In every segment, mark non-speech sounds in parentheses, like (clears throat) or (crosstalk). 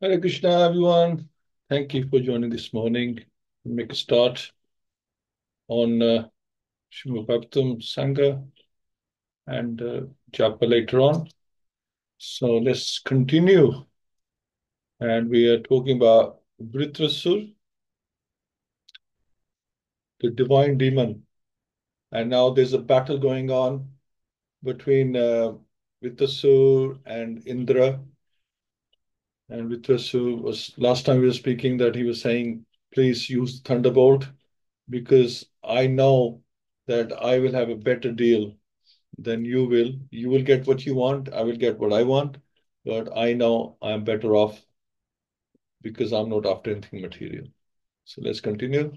Hare Krishna, everyone. Thank you for joining this morning. We'll make a start on uh, Srimad Bhagavatam Sangha and uh, Japa later on. So let's continue. And we are talking about Vritrasur, the divine demon. And now there's a battle going on between uh, Vritrasur and Indra. And Vritrasur was last time we were speaking that he was saying, please use Thunderbolt because I know that I will have a better deal than you will. You will get what you want, I will get what I want, but I know I'm better off because I'm not after anything material. So let's continue.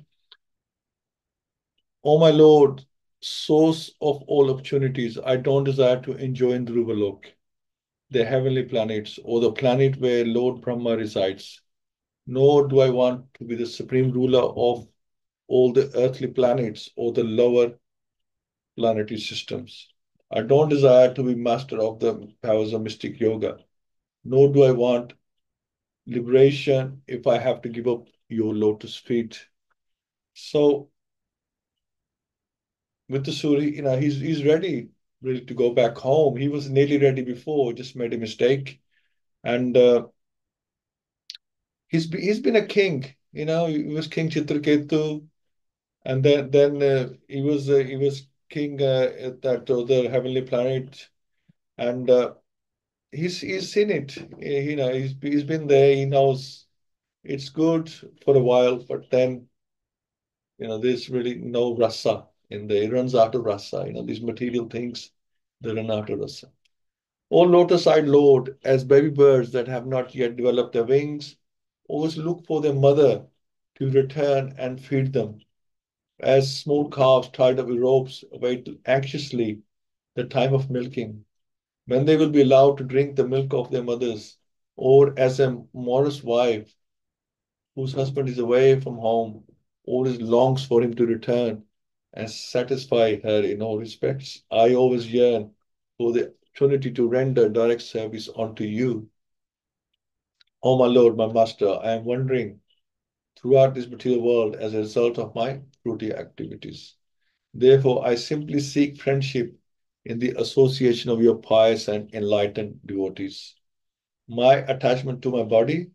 Oh my Lord, source of all opportunities, I don't desire to enjoy in Dhruvalok, the heavenly planets, or the planet where Lord Brahma resides. Nor do I want to be the supreme ruler of all the earthly planets or the lower planetary systems. I don't desire to be master of the powers of mystic yoga, nor do I want liberation if I have to give up your lotus feet. So with the Suri, you know, he's he's ready, ready to go back home. He was nearly ready before, just made a mistake. And uh, he's he's been a king, you know, he was King Chitraketu, and then then uh, he was uh, he was king uh, at that other heavenly planet, and uh, he's he's seen it. You know, he's he's been there. He knows it's good for a while, but then you know there's really no rasa in there. It runs of rasa. You know, these material things they run after rasa. O lotus-eyed Lord, as baby birds that have not yet developed their wings, always look for their mother to return and feed them as small calves tied up with ropes await anxiously the time of milking, when they will be allowed to drink the milk of their mothers, or as a morose wife whose husband is away from home, always longs for him to return and satisfy her in all respects. I always yearn for the opportunity to render direct service unto you. O my Lord, my Master, I am wandering throughout this material world as a result of my fruitive activities. Therefore, I simply seek friendship in the association of your pious and enlightened devotees. My attachment to my body,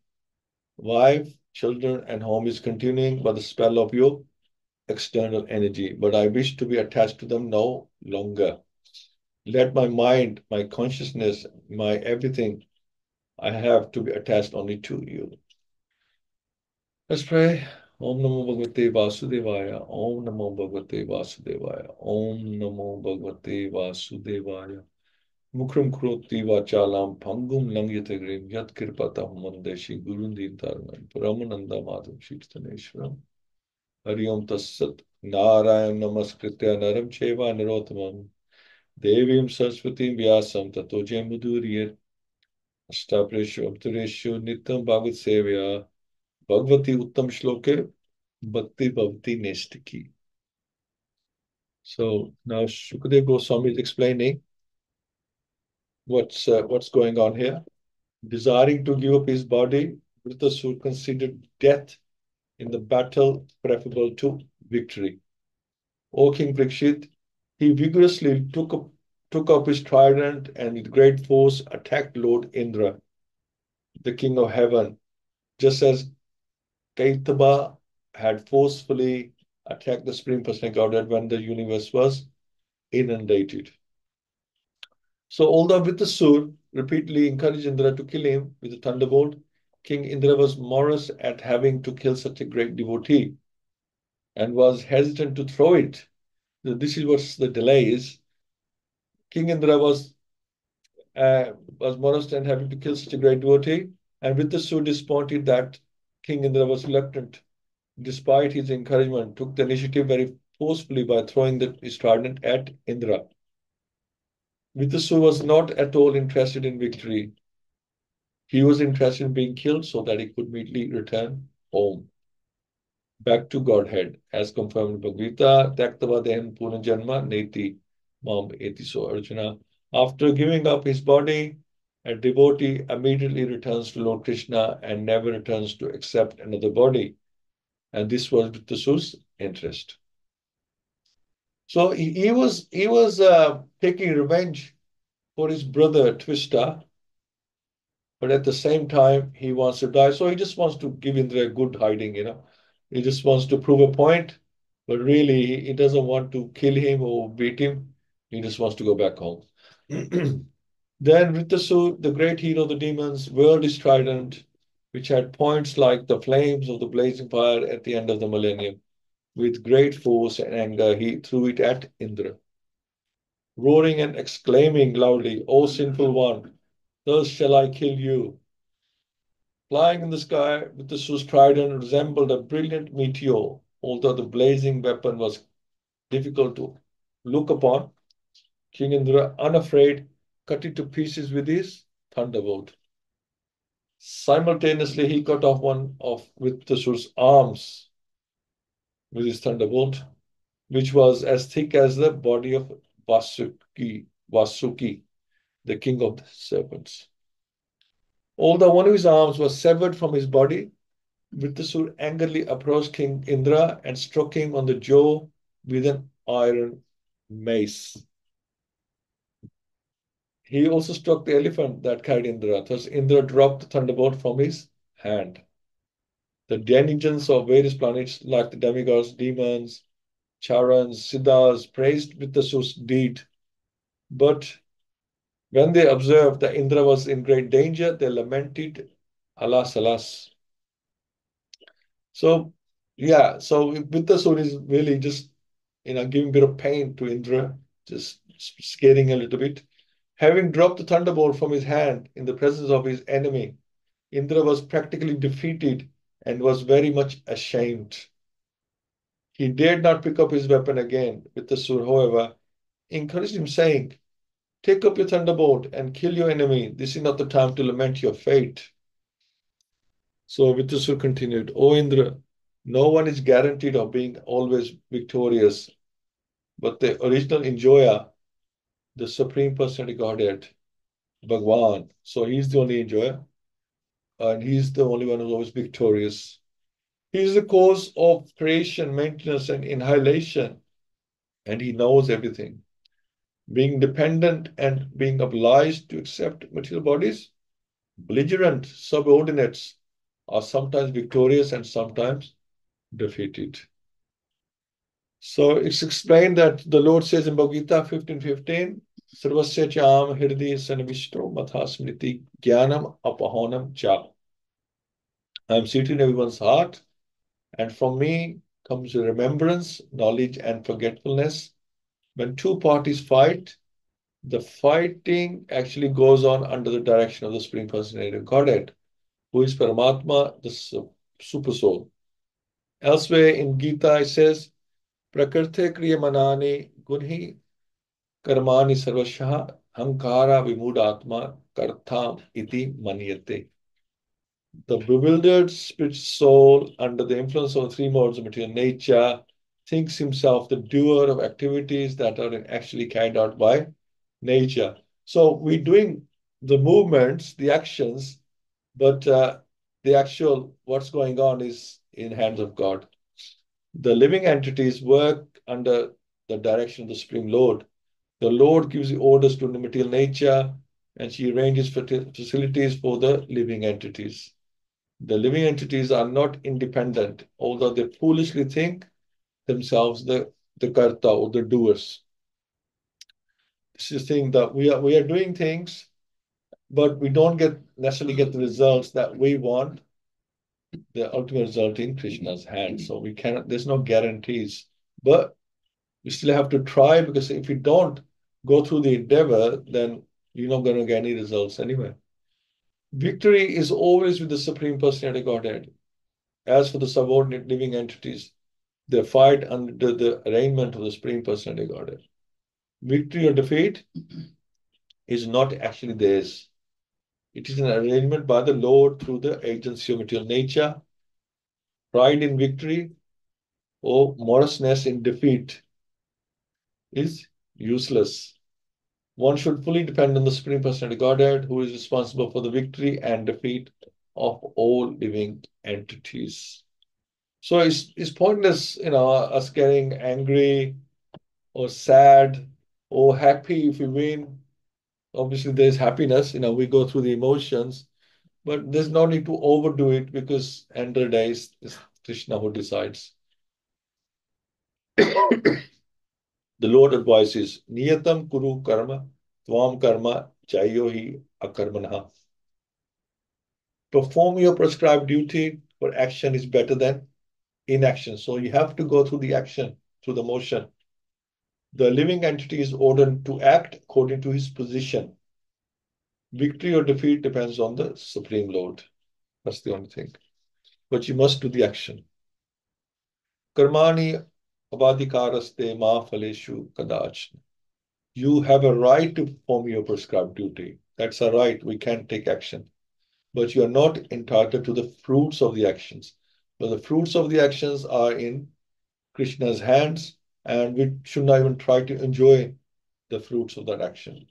wife, children, and home is continuing by the spell of your external energy, but I wish to be attached to them no longer. Let my mind, my consciousness, my everything I have to be attached only to you. Let's pray. Om Namo Bhagavate Vasudevaya. Om Namo Bhagavate Vasudevaya. Om Namo Bhagavate Vasudevaya. Mukram Kroti Vachalam Pangum Langyate Grim Yat Kirpata Mandeshi Gurundin Tarman Paramananda Madham Shikstaneshwaram. Hari Om Tassat Narayan Namaskritya Naram Cheva Narotamam Devim Saraswatim Vyasam Tato Jemuduriyat Ashtapreshu Abtureshu Nitam Bhagavad Sevya Bhagavati Uttam Shloke Bhakti Bhavati Nestiki. So now Shukadev Goswami is explaining what's uh, what's going on here. Desiring to give up his body, Vritasur considered death in the battle preferable to victory. O King Parikshit, he vigorously took up, took up his trident and with great force attacked Lord Indra, the king of heaven, just as Kaitabha had forcefully attacked the Supreme Personality Godhead when the universe was inundated. So, although Vritrasur repeatedly encouraged Indra to kill him with a thunderbolt, King Indra was morose at having to kill such a great devotee and was hesitant to throw it. This is what the delay is. King Indra was uh, was morose and having to kill such a great devotee, and Vritrasur disappointed that King Indra was reluctant, despite his encouragement, took the initiative very forcefully by throwing the, his trident at Indra. Vritrasur was not at all interested in victory. He was interested in being killed so that he could immediately return home, back to Godhead, as confirmed in Bhagavad Gita, Taktava Dehan Punanjanma Neti Mam Eti. So Arjuna, after giving up his body a devotee immediately returns to Lord Krishna and never returns to accept another body. And this was Vritrasur's interest. So he, he was he was uh, taking revenge for his brother Twista, but at the same time he wants to die. So he just wants to give Indra a good hiding, you know. He just wants to prove a point, but really he doesn't want to kill him or beat him. He just wants to go back home. (clears throat) then Vritrasur, the great hero of the demons, whirled his trident, which had points like the flames of the blazing fire at the end of the millennium. With great force and anger, he threw it at Indra. Roaring and exclaiming loudly, O sinful one, thus shall I kill you. Flying in the sky with the trident resembled a brilliant meteor, although the blazing weapon was difficult to look upon. King Indra, unafraid, cut it to pieces with his thunderbolt. Simultaneously, he cut off one of Vritrasur's arms with his thunderbolt, which was as thick as the body of Vasuki, Vasuki, the king of the serpents. Although one of his arms was severed from his body, Vritrasur angrily approached King Indra and struck him on the jaw with an iron mace. He also struck the elephant that carried Indra. Thus, Indra dropped the thunderbolt from his hand. The denizens of various planets, like the demigods, demons, charans, siddhas, praised Vritrasur's deed. But when they observed that Indra was in great danger, they lamented, Alas, alas. So, yeah, so Vritrasur is really just, you know, giving a bit of pain to Indra, just scaring a little bit. Having dropped the thunderbolt from his hand in the presence of his enemy, Indra was practically defeated and was very much ashamed. He dared not pick up his weapon again. Vritrasur, however, encouraged him, saying, Take up your thunderbolt and kill your enemy. This is not the time to lament your fate. So Vritrasur continued, O oh, Indra, no one is guaranteed of being always victorious, but the original enjoyer, the Supreme Personality Godhead, Bhagwan. So he's the only enjoyer and he's the only one who's always victorious. He's the cause of creation, maintenance, and inhalation, and he knows everything. Being dependent and being obliged to accept material bodies, belligerent subordinates are sometimes victorious and sometimes defeated. So it's explained that the Lord says in Bhagavad Gita 15:15, Sarvasya cham hriday sanvishto mathasmriti jnanam apahanam cha. I am seated in everyone's heart, and from me comes remembrance, knowledge, and forgetfulness. When two parties fight, the fighting actually goes on under the direction of the Supreme Personality of Godhead, who is Paramatma, the Super Soul. Elsewhere in Gita, it says, Prakrti kriyamanani gunhi karmani sarvashah hankara vimudatma kartham iti manyate. The bewildered spirit soul, under the influence of the three modes of material nature, thinks himself the doer of activities that are actually carried out by nature. So we're doing the movements, the actions, but uh, the actual what's going on is in hands of God. The living entities work under the direction of the Supreme Lord the Lord gives the orders to the material nature and she arranges facilities for the living entities. The living entities are not independent, although they foolishly think themselves the, the karta or the doers. Is the thing that we are we are doing things, but we don't get necessarily get the results that we want. The ultimate result in Krishna's hand. So we cannot, there's no guarantees. But you still have to try because if you don't go through the endeavor, then you're not going to get any results anyway. Victory is always with the Supreme Personality Godhead. As for the subordinate living entities, they fight under the arrangement of the Supreme Personality Godhead. Victory or defeat is not actually theirs. It is an arrangement by the Lord through the agency of material nature. Pride in victory or moroseness in defeat is useless. One should fully depend on the Supreme Personality Godhead, who is responsible for the victory and defeat of all living entities. So it's, it's pointless, you know, us getting angry or sad or happy if we win. Obviously, there's happiness, you know, we go through the emotions, but there's no need to overdo it because end of the day, it's, Krishna who decides. (coughs) the Lord advises, Niyatam Kuru Karma, Tvam Karma, Chayohi Akarmanaha. Perform your prescribed duty, for action is better than inaction. So you have to go through the action, through the motion. The living entity is ordered to act according to his position. Victory or defeat depends on the Supreme Lord. That's the only thing. But you must do the action. Karmani abadikaraste ma phaleshu kadach. You have a right to perform your prescribed duty. That's a right. We can't take action. But you are not entitled to the fruits of the actions. But the fruits of the actions are in Krishna's hands, and we should not even try to enjoy the fruits of that action.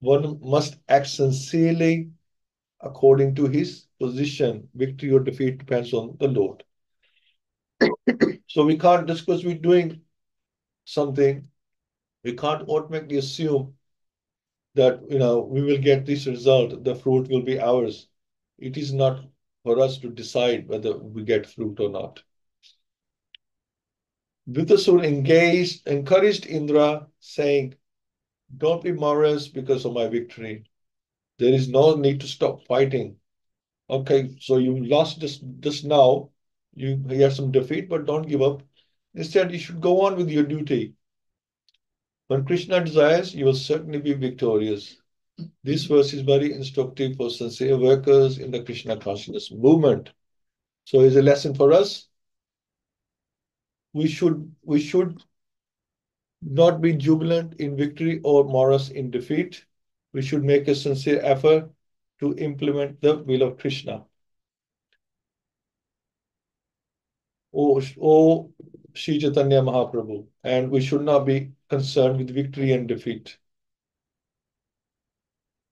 One must act sincerely according to his position. Victory or defeat depends on the Lord. (coughs) so we can't, just because we're doing something, we can't automatically assume that you know we will get this result, the fruit will be ours. It is not for us to decide whether we get fruit or not. Vritasura engaged, encouraged Indra, saying, Don't be morose because of my victory. There is no need to stop fighting. Okay, so you lost just, just now. You, you have some defeat, but don't give up. Instead, you should go on with your duty. When Krishna desires, you will certainly be victorious. This verse is very instructive for sincere workers in the Krishna consciousness movement. So it's a lesson for us. We should we should not be jubilant in victory or morose in defeat. We should make a sincere effort to implement the will of Krishna. O, o Sri Chaitanya Mahaprabhu, and we should not be concerned with victory and defeat.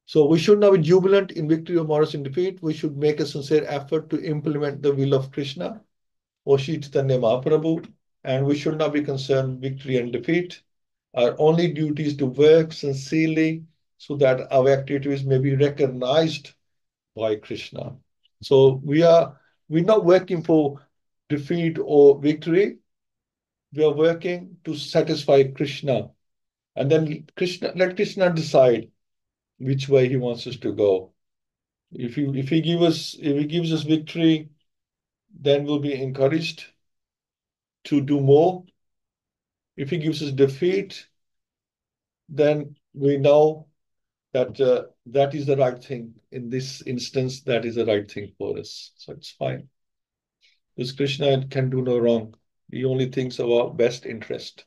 So we should not be jubilant in victory or morose in defeat. We should make a sincere effort to implement the will of Krishna, O Sri Chaitanya Mahaprabhu, and we should not be concerned victory and defeat. Our only duty is to work sincerely so that our activities may be recognized by Krishna. So we are we're not working for defeat or victory. We are working to satisfy Krishna. And then Krishna let Krishna decide which way he wants us to go. If he if he give us if he gives us victory, then we'll be encouraged to do more. If he gives us defeat, then we know that uh, that is the right thing. In this instance, that is the right thing for us. So it's fine. Because Krishna can do no wrong. He only thinks of our best interest.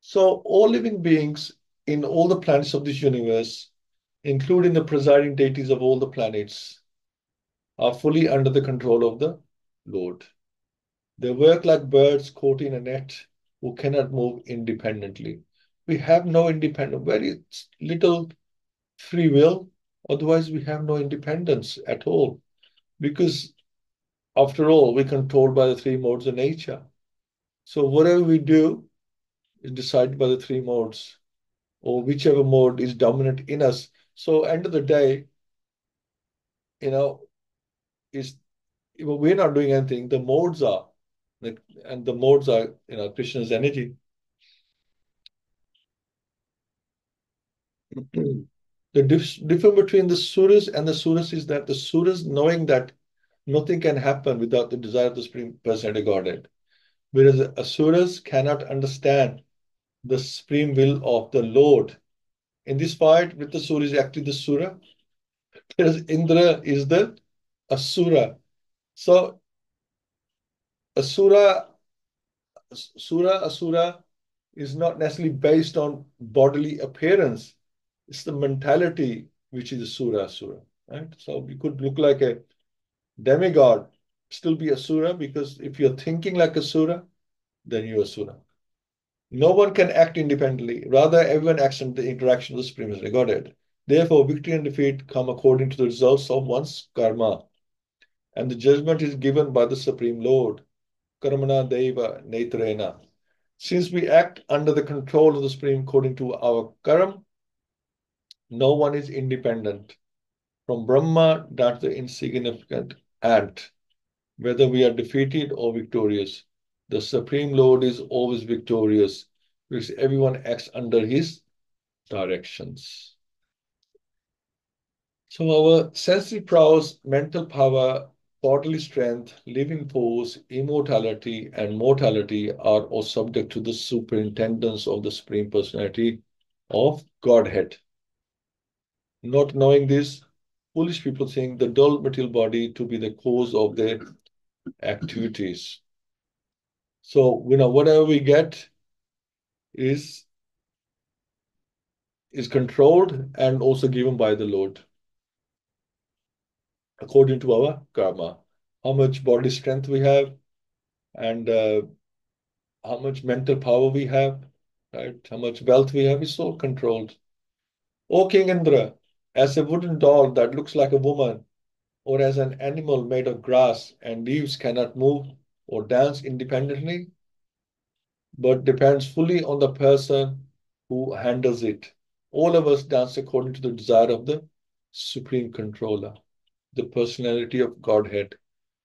So all living beings in all the planets of this universe, including the presiding deities of all the planets, are fully under the control of the Lord. They work like birds caught in a net who cannot move independently. We have no independent, very little free will. Otherwise, we have no independence at all. Because after all, we're controlled by the three modes of nature. So whatever we do is decided by the three modes or whichever mode is dominant in us. So end of the day, you know, is we're not doing anything. The modes are, and the modes are, you know, Krishna's energy. the dif difference between the suras and the suras is that the suras knowing that nothing can happen without the desire of the Supreme Personality Godhead, whereas asuras cannot understand the supreme will of the Lord. In this part, fight, Vritasura is actually the Sura, whereas Indra is the Asura. So, Asura, Sura, Asura is not necessarily based on bodily appearance. It's the mentality which is Asura, Asura. Right? So you could look like a demigod, still be Asura, because if you're thinking like Asura, then you're Asura. No one can act independently. Rather, everyone acts in the interaction with the Supreme Personality Godhead. Therefore, victory and defeat come according to the results of one's karma. And the judgment is given by the Supreme Lord. Karmana Deva Netrena. Since we act under the control of the Supreme according to our karma, no one is independent. From Brahma to the insignificant ant, whether we are defeated or victorious, the Supreme Lord is always victorious because everyone acts under his directions. So our sensory prowess, mental power, bodily strength, living force, immortality, and mortality are all subject to the superintendence of the Supreme Personality of Godhead. Not knowing this, foolish people think the dull material body to be the cause of their activities. So, you know, whatever we get is is controlled and also given by the Lord according to our karma. How much body strength we have and uh, how much mental power we have, right? How much wealth we have is all controlled. O King Indra, as a wooden doll that looks like a woman, or as an animal made of grass and leaves cannot move or dance independently, but depends fully on the person who handles it. All of us dance according to the desire of the Supreme Controller, the personality of Godhead.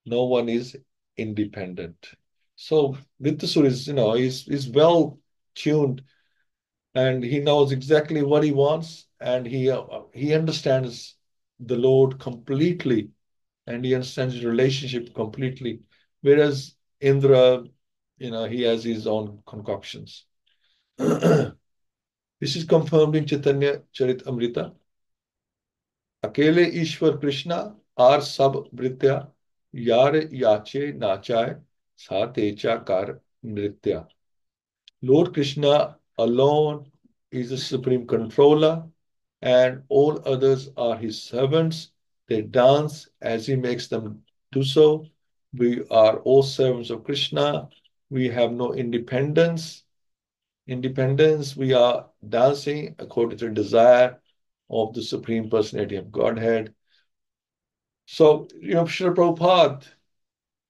No one is independent. So Vittasur is, you know, is is well tuned and he knows exactly what he wants and he uh, he understands the Lord completely and he understands relationship completely. Whereas Indra, you know, he has his own concoctions. (clears throat) this is confirmed in Chaitanya Charit Amrita. Akele Ishwar Krishna are sab britya yar yache nachay satecha kar nritya. Lord Krishna alone is the supreme controller and all others are his servants. They dance as he makes them do so. We are all servants of Krishna. We have no independence. Independence, we are dancing according to the desire of the Supreme Personality of Godhead. So, you know, Srila Prabhupada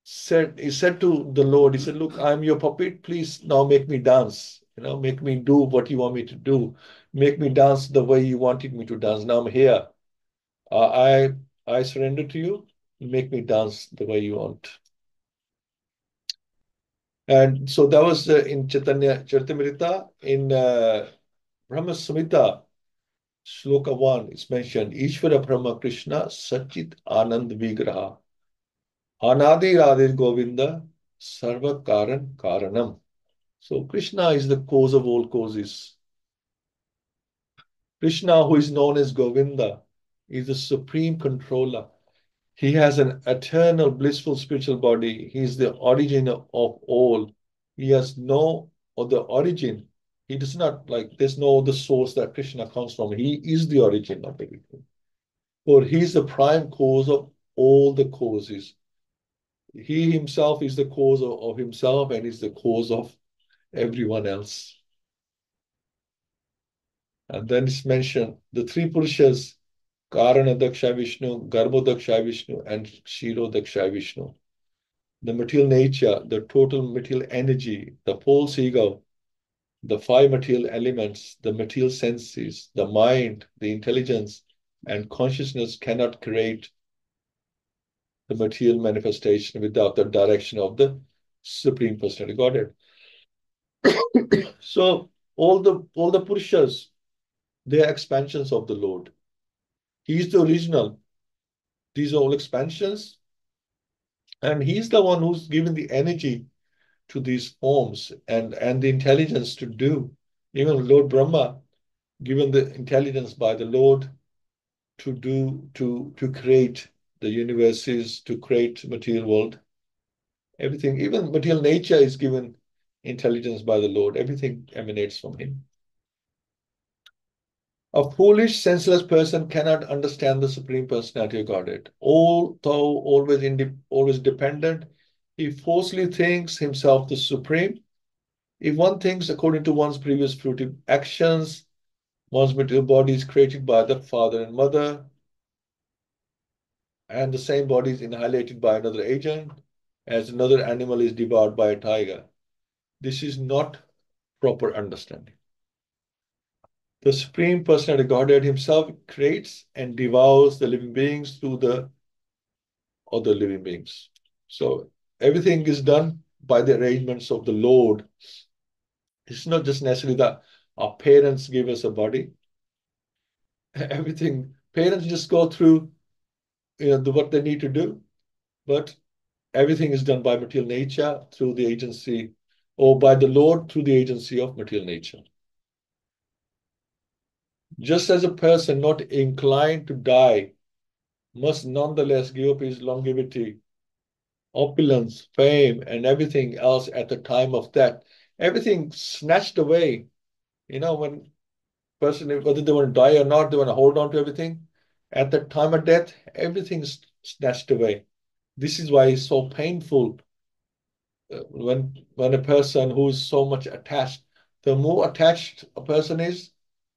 said, he said to the Lord, he said, look, I'm your puppet. Please now make me dance. You know, make me do what you want me to do. Make me dance the way you wanted me to dance. Now I'm here. Uh, I I surrender to you. Make me dance the way you want. And so that was uh, in Chaitanya Charitamrita. In uh, Brahma Samhita, Shloka 1, it's mentioned Ishvara Brahma Krishna Sachit Anand Vigraha. Anadi Radhe Govinda Sarva Karan Karanam. So Krishna is the cause of all causes. Krishna, who is known as Govinda, is the supreme controller. He has an eternal, blissful spiritual body. He is the origin of all. He has no other origin. He does not like, there's no other source that Krishna comes from. He is the origin of everything. For he is the prime cause of all the causes. He himself is the cause of, of himself and is the cause of everyone else. And then it's mentioned the three Purushas, Karana Daksha Vishnu, Garbho Daksha Vishnu, and Shiro Daksha Vishnu. The material nature, the total material energy, the false ego, the five material elements, the material senses, the mind, the intelligence, and consciousness cannot create the material manifestation without the direction of the Supreme Personality Godhead. (coughs) so all the all the Purushas, they are expansions of the Lord. He is the original. These are all expansions. And he's the one who's given the energy to these forms and, and the intelligence to do. Even Lord Brahma, given the intelligence by the Lord to do, to, to create the universes, to create material world. Everything, even material nature is given intelligence by the Lord. Everything emanates from Him. A foolish, senseless person cannot understand the Supreme Personality of Godhead. Although always, always dependent, he falsely thinks himself the Supreme If one thinks according to one's previous fruitive actions, one's material body is created by the father and mother, and the same body is inhalated by another agent, as another animal is devoured by a tiger. This is not proper understanding. The Supreme Personality Godhead Himself creates and devours the living beings through the other living beings. So everything is done by the arrangements of the Lord. It's not just necessarily that our parents give us a body. (laughs) Everything, parents just go through you know, the, what they need to do, but everything is done by material nature through the agency or by the Lord through the agency of material nature. Just as a person not inclined to die must nonetheless give up his longevity, opulence, fame, and everything else at the time of death, everything snatched away. You know, when person, whether they want to die or not, they want to hold on to everything. At the time of death, everything's snatched away. This is why it's so painful uh, when when a person who is so much attached, the more attached a person is,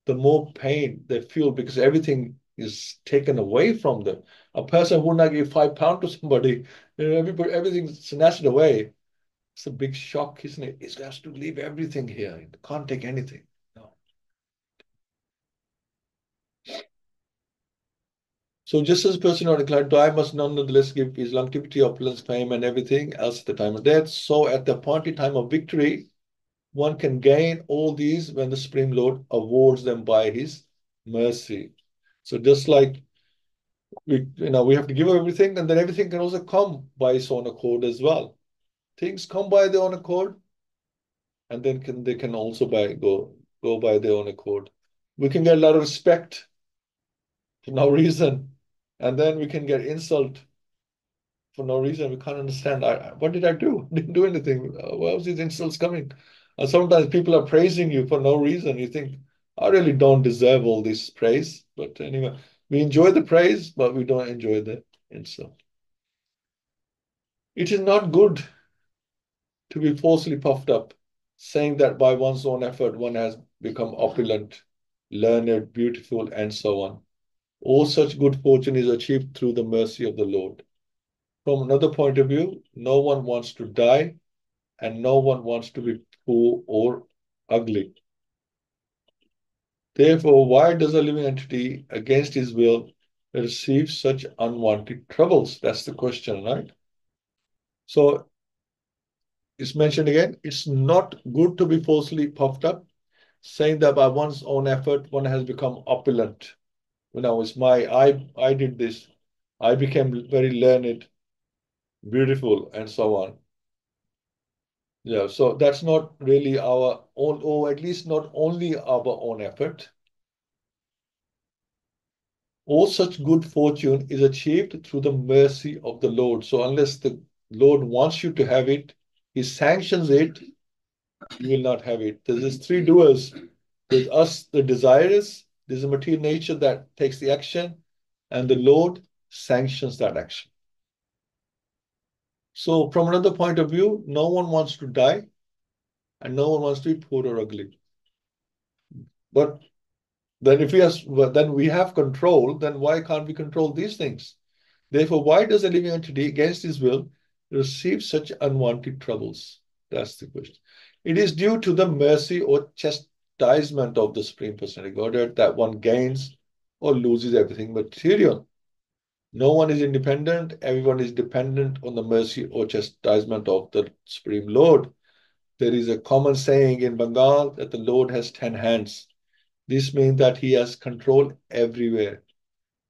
the more pain they feel because everything is taken away from them. A person who not give five pound to somebody, you know, everybody, everything's snatched away. It's a big shock, isn't it? He has to leave everything here. He can't take anything. No. So just as a person not declared to I must nonetheless give his longevity, opulence, fame, and everything else at the time of death. So at the appointed time of victory, one can gain all these when the Supreme Lord awards them by his mercy. So just like we, you know, we have to give everything, and then everything can also come by its own accord as well. Things come by their own accord, and then can they can also by go go by their own accord. We can get a lot of respect for no reason, and then we can get insult for no reason. We can't understand. I, what did I do? (laughs) Didn't do anything. Uh, where was these insults coming? And sometimes people are praising you for no reason. You think, I really don't deserve all this praise. But anyway, we enjoy the praise, but we don't enjoy the insult. It is not good to be falsely puffed up, saying that by one's own effort one has become opulent, learned, beautiful, and so on. All such good fortune is achieved through the mercy of the Lord. From another point of view, no one wants to die and no one wants to be poor or ugly. Therefore, why does a living entity, against his will, receive such unwanted troubles? That's the question, right? So, it's mentioned again, it's not good to be falsely puffed up, saying that by one's own effort, one has become opulent. You know, it's my, I, I did this. I became very learned, beautiful, and so on. Yeah, so that's not really our own, or at least not only our own effort. All such good fortune is achieved through the mercy of the Lord. So unless the Lord wants you to have it, He sanctions it, you will not have it. There's three doers. There's us, the desirous, there's a material nature that takes the action, and the Lord sanctions that action. So from another point of view, no one wants to die and no one wants to be poor or ugly. But then if we have, then we have control, then why can't we control these things? Therefore, why does a living entity against his will receive such unwanted troubles? That's the question. It is due to the mercy or chastisement of the Supreme Personality Godhead that one gains or loses everything material. No one is independent. Everyone is dependent on the mercy or chastisement of the Supreme Lord. There is a common saying in Bengal that the Lord has 10 hands. This means that he has control everywhere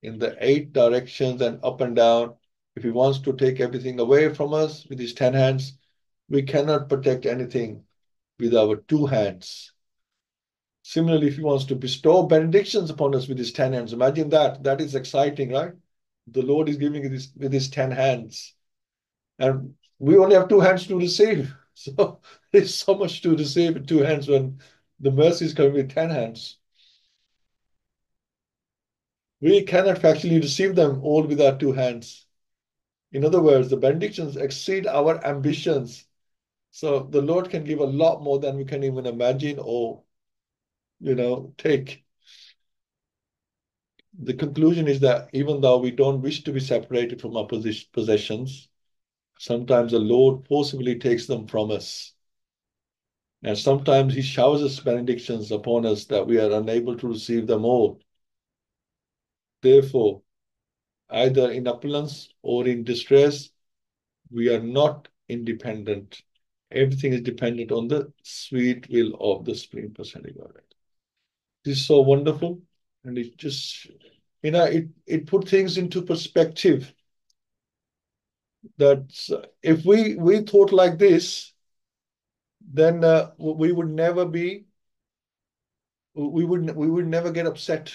in the eight directions and up and down. If he wants to take everything away from us with his 10 hands, we cannot protect anything with our two hands. Similarly, if he wants to bestow benedictions upon us with his 10 hands, imagine that. That is exciting, right? The Lord is giving it with his 10 hands. And we only have two hands to receive. (laughs) So there's so much to receive with two hands when the mercy is coming with 10 hands. We cannot actually receive them all with our two hands. In other words, the benedictions exceed our ambitions So the Lord can give a lot more than we can even imagine or, you know, take. The conclusion is that even though we don't wish to be separated from our possessions, sometimes the Lord forcibly takes them from us. And sometimes He showers His benedictions upon us that we are unable to receive them all. Therefore, either in opulence or in distress, we are not independent. Everything is dependent on the sweet will of the Supreme Personality Godhead. This is so wonderful, and it just, you know, it it put things into perspective. That if we we thought like this, then uh, we would never be. We would we would never get upset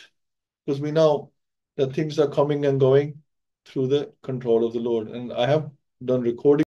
because we know that things are coming and going through the control of the Lord. And I have done recording.